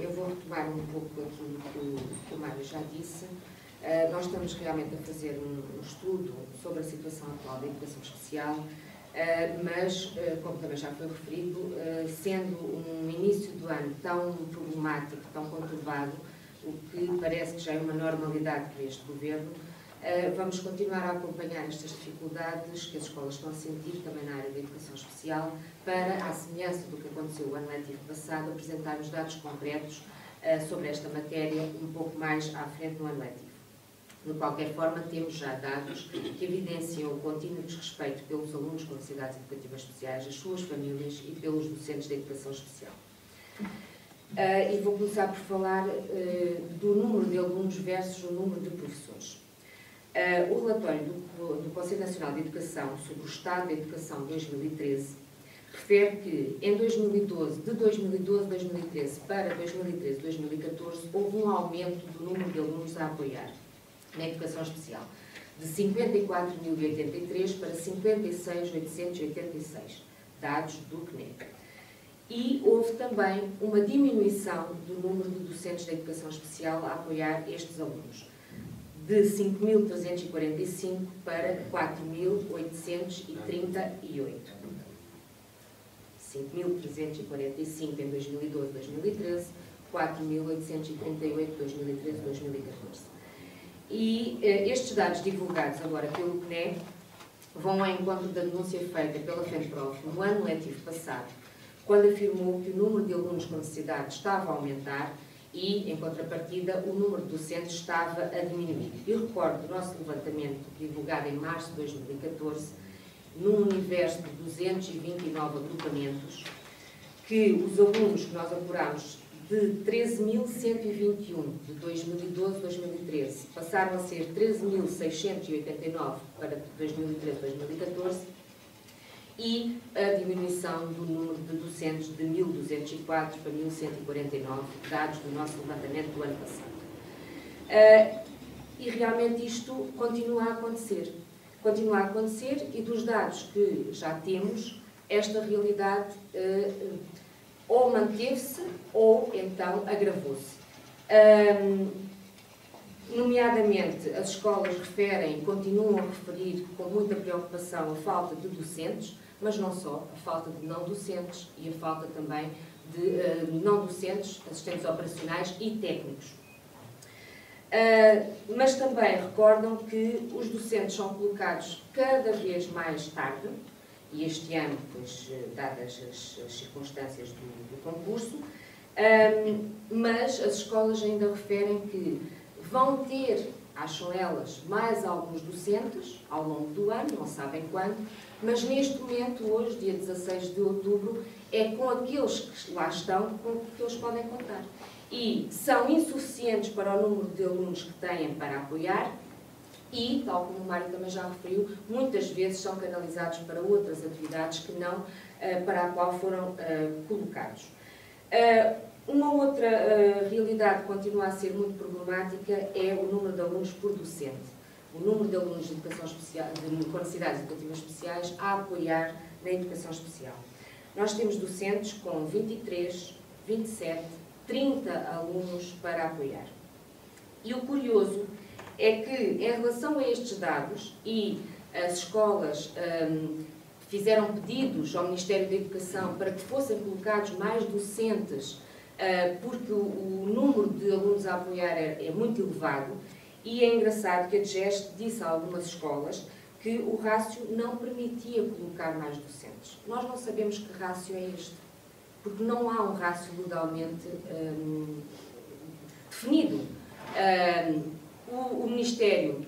eu vou retomar um pouco aquilo que o, que o Mário já disse. Uh, nós estamos realmente a fazer um, um, estudo sobre a situação atual da educação especial, uh, mas, uh, como também já foi referido, sendo um início do ano tão problemático, tão conturbado, o que parece que já é uma normalidade para este governo, vamos continuar a acompanhar estas dificuldades que as escolas estão a sentir também na área da educação para, à semelhança do que aconteceu o ano letivo passado, apresentar os dados concretos sobre esta matéria um pouco mais à frente no ano letivo. De qualquer forma, temos já dados que evidenciam o contínuo desrespeito pelos alunos com necessidades educativas especiais, as suas famílias e pelos docentes de educação especial. Uh, e vou começar por falar uh, do número de alunos versus o número de professores. Uh, o relatório do, do Conselho Nacional de Educação sobre o Estado da Educação 2013 refere que em 2012, de 2012 a 2013 para 2013 2014, houve um aumento do número de alunos a apoiar na educação especial, de 54.083 para 56.886, dados do CNEP. E houve também uma diminuição do número de docentes da educação especial a apoiar estes alunos, de 5.345 para 4.838. 5.345 em 2012, 2013, 4.838 2013, 2014. E uh, estes dados divulgados agora pelo CNE vão ao encontro da denúncia feita pela FENPROF no ano letivo passado, quando afirmou que o número de alunos com necessidade estava a aumentar e, em contrapartida, o número de docentes estava a diminuir. Eu recordo do nosso levantamento divulgado em março de 2014, num universo de 229 agrupamentos, que os alunos que nós apurámos de 13.121 de 2012 a 2013 passaram a ser 13.689 para 2013-2014 e a diminuição do número de docentes de 1.204 para 1.149, dados do nosso levantamento do ano passado. Uh, e realmente isto continua a acontecer. Continua a acontecer e dos dados que já temos, esta realidade uh, ou manteve-se ou então agravou-se. Um, nomeadamente, as escolas referem, continuam a referir com muita preocupação a falta de docentes, mas não só, a falta de não docentes e a falta também de uh, não docentes, assistentes operacionais e técnicos. Uh, mas também recordam que os docentes são colocados cada vez mais tarde, e este ano, pois, eh, dadas as, as circunstâncias do, do concurso, mas as escolas ainda referem que vão ter, acham elas, mais alguns docentes ao longo do ano, não sabem quando, mas neste momento, hoje, dia 16 de outubro, é com aqueles que lá estão com que eles podem contar. E são insuficientes para o número de alunos que têm para apoiar, e, tal como o Mário também já referiu, muitas vezes são canalizados para outras atividades que não uh, para a qual foram uh, colocados. Uh, uma outra realidade que continua a ser muito problemática é o número de alunos por docente. O número de alunos de educação especial, de, com necessidades educativas especiais a apoiar na educação especial. Nós temos docentes com 23, 27, 30 alunos para apoiar. E o curioso é que, em relação a estes dados, e as escolas um, fizeram pedidos ao Ministério da Educação para que fossem colocados mais docentes, uh, porque o, número de alunos a apoiar é, é, muito elevado, e é engraçado que a DGEST disse a algumas escolas que o rácio não permitia colocar mais docentes. Nós não sabemos que rácio é este, porque não há um rácio legalmente um, definido. Um, o, o Ministério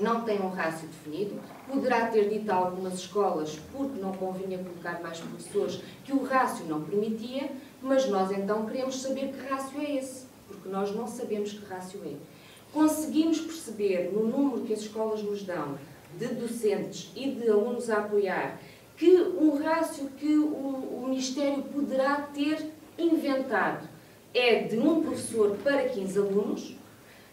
não tem um rácio definido, poderá ter dito a algumas escolas, porque não convinha colocar mais professores, que o rácio não permitia, mas nós então queremos saber que rácio é esse, porque nós não sabemos que rácio é. Conseguimos perceber, no número que as escolas nos dão, de docentes e de alunos a apoiar, que um rácio que o, o Ministério poderá ter inventado é de um professor para 15 alunos,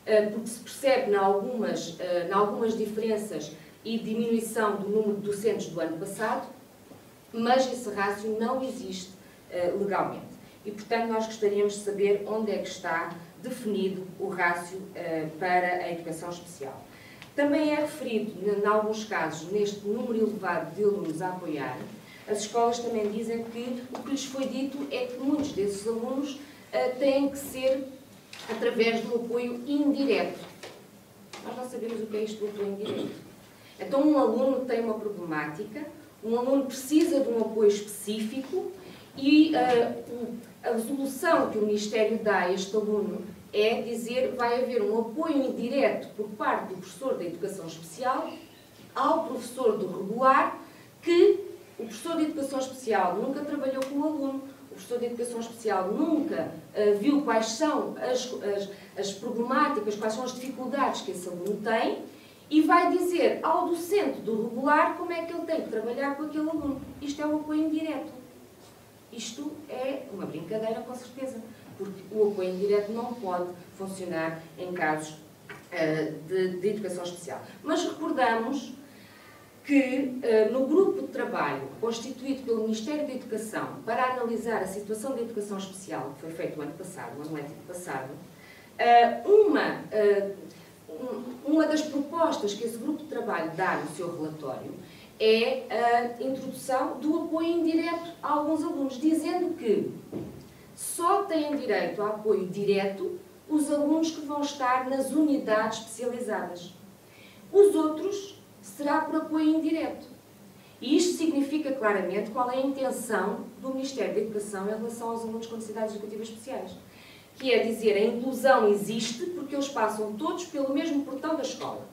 eh, porque se percebe em algumas, em eh, algumas diferenças e diminuição do número de docentes do ano passado, mas esse rácio não existe eh, legalmente. E, portanto, nós gostaríamos de saber onde é que está definido o rácio uh, para a educação especial. Também é referido, em alguns casos, neste número elevado de alunos a apoiar, as escolas também dizem que o que lhes foi dito é que muitos desses alunos uh, têm que ser através do apoio indireto. Nós não sabemos o que é isto do apoio indireto. Então, um aluno tem uma problemática, um aluno precisa de um apoio específico e uh, a solução que o Ministério dá a este aluno é dizer vai haver um apoio indireto por parte do professor da Educação Especial ao professor do regular que o professor de Educação Especial nunca trabalhou com o aluno, o professor de Educação Especial nunca uh, viu quais são as, as, as problemáticas, quais são as dificuldades que esse aluno tem e vai dizer ao docente do regular como é que ele tem que trabalhar com aquele aluno. Isto é um apoio indireto. Isto é uma brincadeira, com certeza, porque o apoio indireto não pode funcionar em casos uh, de, de, educação especial. Mas recordamos que uh, no grupo de trabalho constituído pelo Ministério da Educação para analisar a situação da educação especial, que foi feito o ano passado, o ano letivo passado, uh, uma uma das propostas que esse grupo de trabalho dá no seu relatório é a introdução do apoio indireto a alguns alunos, dizendo que só têm direito a apoio direto os alunos que vão estar nas unidades especializadas. Os outros será por apoio indireto. E isto significa claramente qual é a intenção do Ministério da Educação em relação aos alunos com necessidades educativas especiais que é dizer a inclusão existe porque eles passam todos pelo mesmo portão da escola.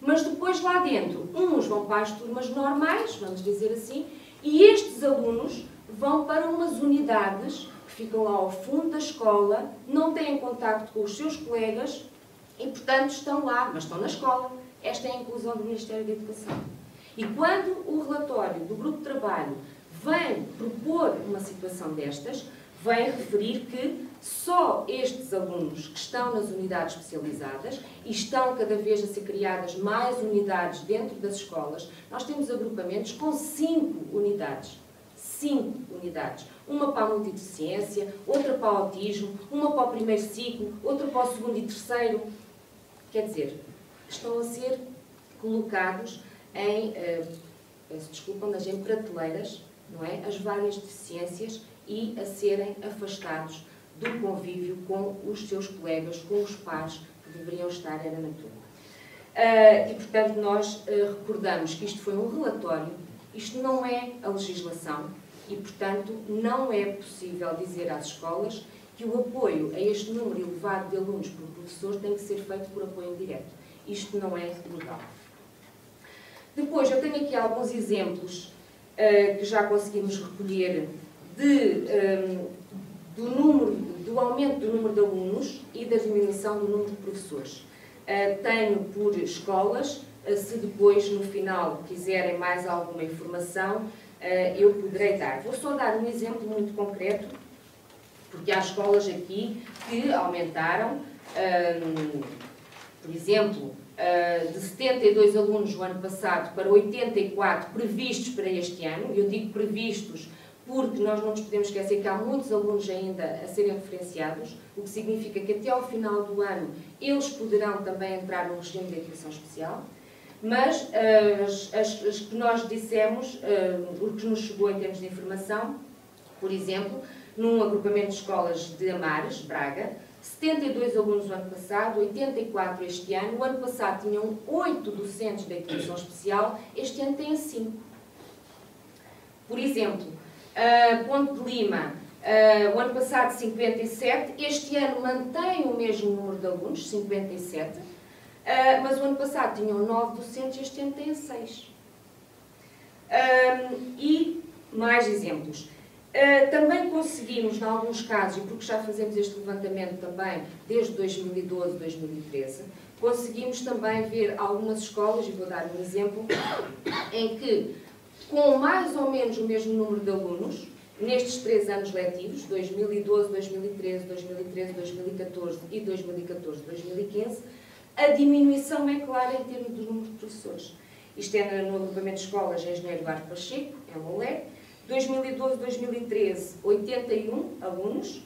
Mas depois lá dentro, uns vão para as turmas normais, vamos dizer assim, e estes alunos vão para umas unidades que ficam lá ao fundo da escola, não têm contacto com os seus colegas e, portanto, estão lá, mas estão na escola. Esta é a inclusão do Ministério da Educação. E quando o relatório do grupo de trabalho vem propor uma situação destas, vem referir que só estes alunos que estão nas unidades especializadas e estão cada vez a ser criadas mais unidades dentro das escolas, nós temos agrupamentos com cinco unidades. Cinco unidades. Uma para a multideficiência, outra para o autismo, uma para o primeiro ciclo, outra para o segundo e terceiro. Quer dizer, estão a ser colocados em, uh, peço desculpa, mas em prateleiras, não é? As várias deficiências e a serem afastados do convívio com os seus colegas, com os pares que deveriam estar era na turma. Uh, e, portanto, nós uh, recordamos que isto foi um relatório, isto não é a legislação e, portanto, não é possível dizer às escolas que o apoio a este número elevado de alunos por professor tem que ser feito por apoio direto. Isto não é legal. Depois, eu tenho aqui alguns exemplos uh, que já conseguimos recolher de, um, do, número, do aumento do número de alunos e da diminuição do número de professores. Uh, tenho por escolas, uh, se depois no final quiserem mais alguma informação, uh, eu poderei dar. Vou só dar um exemplo muito concreto, porque há escolas aqui que aumentaram, um, por exemplo, de 72 alunos no ano passado para 84 previstos para este ano, eu digo previstos porque nós não nos podemos esquecer que há muitos alunos ainda a serem referenciados, o que significa que até ao final do ano eles poderão também entrar no regime de educação especial, mas as, as, as que nós dissemos, uh, o que nos chegou em termos de informação, por exemplo, num agrupamento de escolas de Amares, Braga, 72 alunos no ano passado, 84 este ano. O ano passado tinham 8 docentes de educação especial, este ano tem 5. Por exemplo, Uh, Ponte de Lima, uh, o ano passado 57, este ano mantém o mesmo número de alunos, 57, uh, ah, mas o ano passado tinham 9 docentes, este ano tem 6. e mais exemplos. Também conseguimos, em alguns casos, porque já fazemos este levantamento também desde 2012, 2013, conseguimos também ver algumas escolas, e vou dar um exemplo, em que com mais ou menos o mesmo número de alunos, nestes três anos letivos, 2012, 2013, 2013, 2014 e 2014, 2015, a diminuição é clara em termos do número de professores. Isto é no agrupamento de escolas Engenheiro Eduardo Pacheco, é o OLE, 2012-2013, 81 alunos.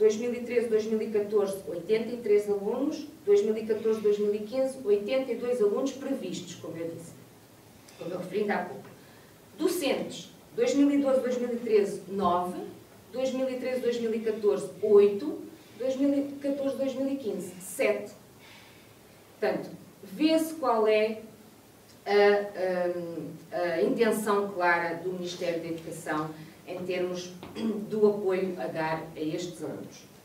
2013-2014, 83 alunos. 2014-2015, 82 alunos previstos, como eu disse. Como eu referi há pouco. Docentes, 2012-2013, 9. 2013-2014, 8. 2014-2015, 7. Portanto, vê-se qual é a, a, a, intenção clara do Ministério da Educação em termos do apoio a dar a estes alunos.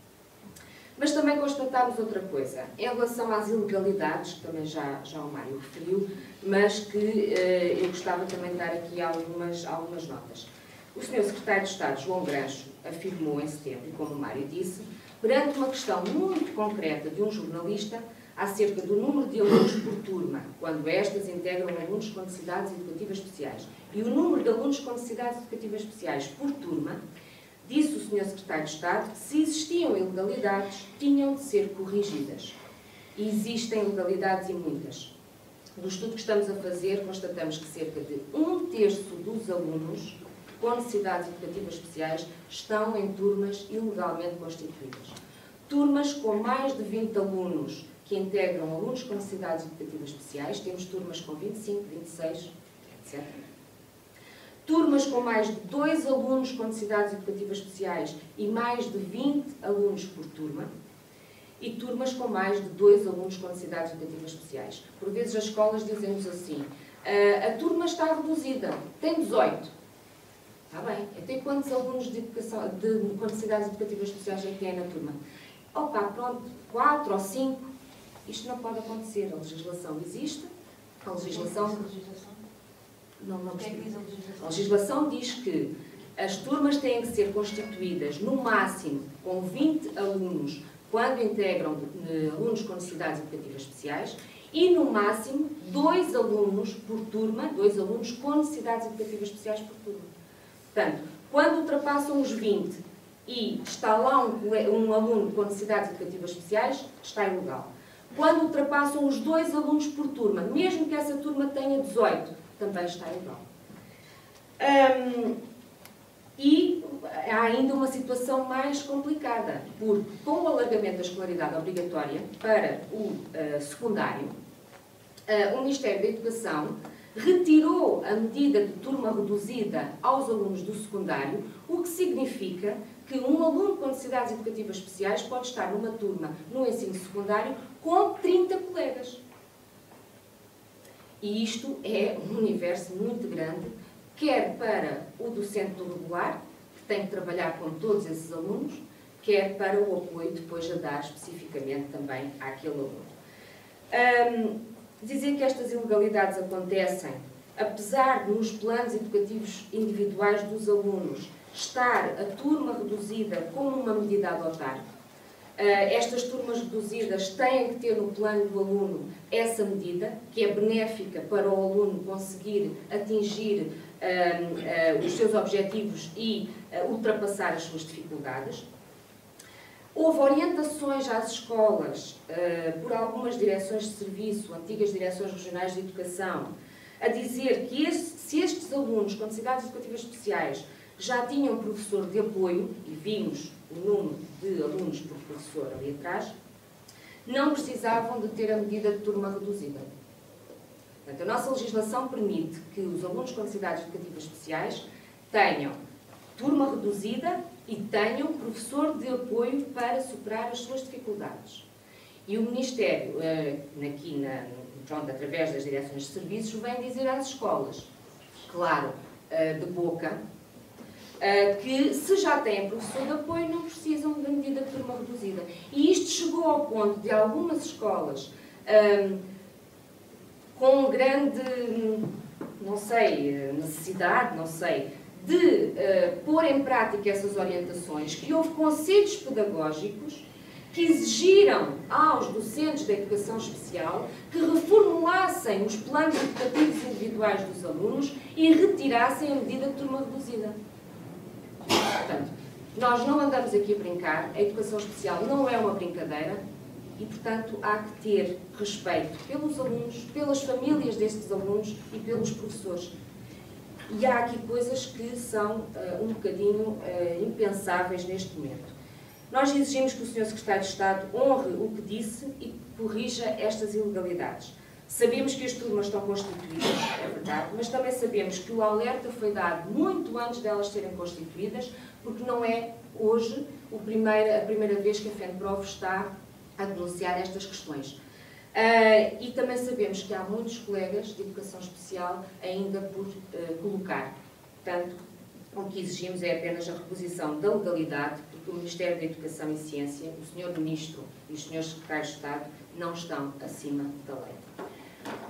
Mas também constatámos outra coisa, em relação às ilegalidades, que também já, já o Mário referiu, mas que eh, eu gostava também de dar aqui algumas, algumas notas. O Sr. Secretário de Estado, João Grancho, afirmou em setembro, e como o Mário disse, perante uma questão muito concreta de um jornalista, acerca do número de alunos por turma, quando estas integram alunos com necessidades educativas especiais, e o número de alunos com necessidades educativas especiais por turma, disse o Sr. Secretário de Estado que se existiam ilegalidades, tinham de ser corrigidas. Existem ilegalidades e muitas. No estudo que estamos a fazer, constatamos que cerca de um terço dos alunos com necessidades educativas especiais estão em turmas ilegalmente constituídas. Turmas com mais de 20 alunos que integram alunos com necessidades educativas especiais, temos turmas com 25, 26, etc. Turmas com mais de dois alunos com necessidades educativas especiais e mais de 20 alunos por turma, e turmas com mais de dois alunos com necessidades educativas especiais. Por vezes as escolas dizem-nos assim, ah, a turma está reduzida, tem 18. Está bem, tem quantos alunos de, educação, de, com necessidades educativas especiais é que tem na turma? Opa, pronto, 4 ou 5. Isto não pode acontecer. A legislação existe. A legislação. Não, não a legislação diz que as turmas têm que ser constituídas no máximo com 20 alunos quando integram eh, alunos com necessidades educativas especiais e no máximo dois alunos por turma, dois alunos com necessidades educativas especiais por turma. Portanto, quando ultrapassam os 20 e está lá um, um aluno com necessidades educativas especiais, está ilegal. Quando ultrapassam os dois alunos por turma, mesmo que essa turma tenha 18, também está igual. Um, e há ainda uma situação mais complicada, porque com o alargamento da escolaridade obrigatória para o uh, secundário, uh, o Ministério da Educação retirou a medida de turma reduzida aos alunos do secundário, o que significa que um aluno com necessidades educativas especiais pode estar numa turma no ensino secundário com 30 colegas. E isto é um universo muito grande, quer para o docente do regular, que tem que trabalhar com todos esses alunos, quer para o apoio depois a dar especificamente também àquele aluno. Um, dizer que estas ilegalidades acontecem, apesar de nos planos educativos individuais dos alunos estar a turma reduzida como uma medida a adotar, estas turmas reduzidas têm que ter no plano do aluno essa medida, que é benéfica para o aluno conseguir atingir uh, uh, os seus objetivos e uh, ultrapassar as suas dificuldades. Houve orientações às escolas por algumas direções de serviço, antigas direções regionais de educação, a dizer que se estes alunos com necessidades educativas especiais já tinham professor de apoio, e vimos o número de alunos por professor ali atrás, não precisavam de ter a medida de turma reduzida. Portanto, a nossa legislação permite que os alunos com necessidades educativas especiais tenham turma reduzida e tenham professor de apoio para superar as suas dificuldades. E o Ministério, eh, aqui na, pronto, através das direções de serviços, vem dizer às escolas, claro, eh, de boca, que se já têm professor de apoio não precisam da medida de turma reduzida. E isto chegou ao ponto de algumas escolas um, ehm, com grande, não sei, necessidade, não sei, de uh, pôr em prática essas orientações, que houve conselhos pedagógicos que exigiram aos docentes da educação especial que reformulassem os planos educativos individuais dos alunos e retirassem a medida de turma reduzida. Portanto, nós não andamos aqui a brincar, a educação especial não é uma brincadeira e, portanto, há que ter respeito pelos alunos, pelas famílias destes alunos e pelos professores. e há aqui coisas que são uh, um bocadinho uh, impensáveis neste momento. Nós exigimos que o Sr. Secretário de Estado honre o que disse e corrija estas ilegalidades. Sabemos que as turmas estão constituídas, é verdade, mas também sabemos que o alerta foi dado muito antes delas serem constituídas, porque não é hoje a primeira vez que a FENPROV está a denunciar estas questões. Uh, e também sabemos que há muitos colegas de educação especial ainda por uh, colocar. Portanto, o que exigimos é apenas a reposição da legalidade, porque o Ministério da Educação e Ciência, o Sr. Ministro e os Srs. Secretários de Estado não estão acima da lei.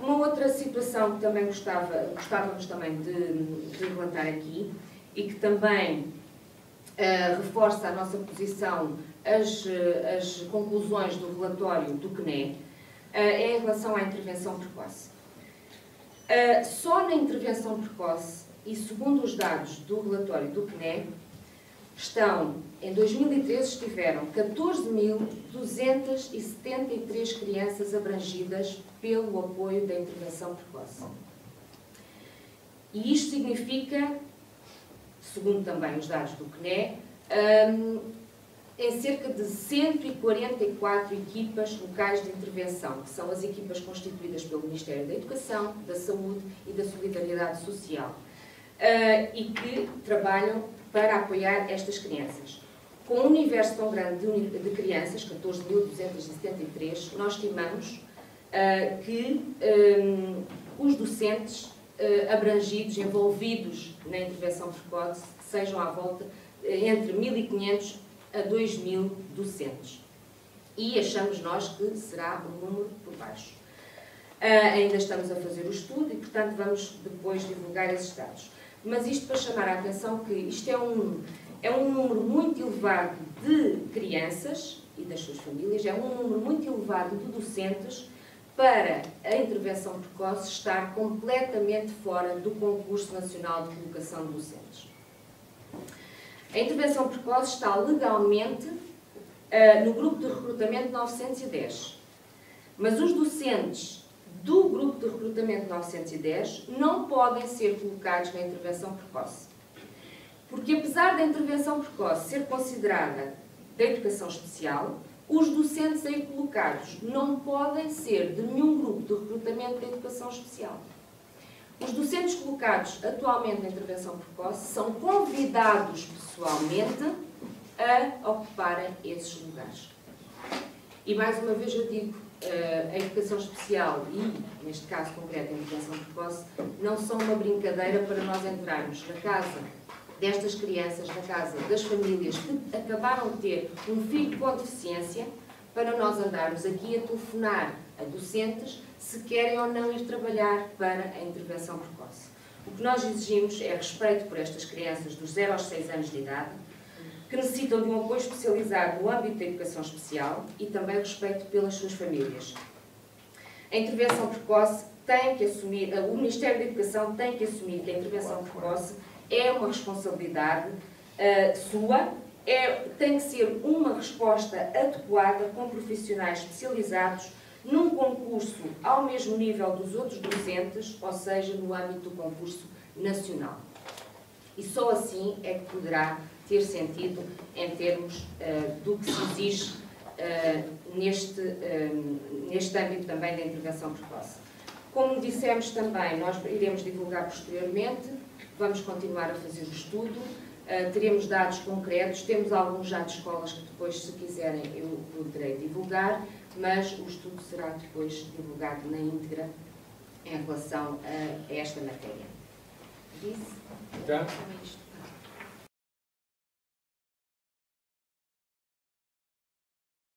Uma outra situação que também gostava, gostávamos também de, de levantar aqui e que também uh, reforça a nossa posição as, as conclusões do relatório do CNE, eh, é em relação à intervenção precoce. Eh, só na intervenção precoce, e segundo os dados do relatório do CNE, estão, em 2013 estiveram 14.273 crianças abrangidas pelo apoio da intervenção precoce. E isto significa, segundo também os dados do CNE, um, em cerca de 144 equipas locais de intervenção, que são as equipas constituídas pelo Ministério da Educação, da Saúde e da Solidariedade Social, uh, e que trabalham para apoiar estas crianças. Com um universo tão grande de, de crianças, 14.273, nós estimamos uh, que um, os docentes uh, abrangidos, envolvidos na intervenção precoce, sejam à volta entre 1.500 a 2 mil docentes. E achamos nós que será um número por baixo. Uh, ainda estamos a fazer o estudo e, portanto, vamos depois divulgar esses dados. Mas isto para chamar a atenção que isto é um, é um número muito elevado de crianças e das suas famílias, é um número muito elevado de docentes para a intervenção precoce estar completamente fora do concurso nacional de colocação de docentes. A intervenção precoce está legalmente uh, no grupo de recrutamento 910. Mas os docentes do grupo de recrutamento 910 não podem ser colocados na intervenção precoce. Porque apesar da intervenção precoce ser considerada da educação especial, os docentes aí colocados não podem ser de nenhum grupo de recrutamento da educação especial. Os docentes colocados atualmente na intervenção precoce são convidados pessoalmente a ocuparem esses lugares. E mais uma vez eu digo, a educação especial e, neste caso concreto, a intervenção precoce, não são uma brincadeira para nós entrarmos na casa destas crianças, na casa das famílias que acabaram de ter um filho com deficiência, para nós andarmos aqui a telefonar a docentes se querem ou não ir trabalhar para a intervenção precoce. O que nós exigimos é respeito por estas crianças dos 0 aos 6 anos de idade, que necessitam de um apoio especializado no âmbito da educação especial e também respeito pelas suas famílias. A intervenção precoce tem que assumir, o Ministério da Educação tem que assumir que a intervenção precoce é uma responsabilidade uh, sua, é, tem que ser uma resposta adequada com profissionais especializados num concurso ao mesmo nível dos outros docentes, ou seja, no âmbito do concurso nacional. E só assim é que poderá ter sentido em termos uh, do que se exige uh, neste, uh, neste âmbito também da intervenção precoce. Como dissemos também, nós iremos divulgar posteriormente, vamos continuar a fazer o estudo, teremos dados concretos, temos alguns já de escolas que depois, se quiserem, eu poderei divulgar, mas o estudo será depois divulgado na íntegra em relação a esta matéria. Disse? Já?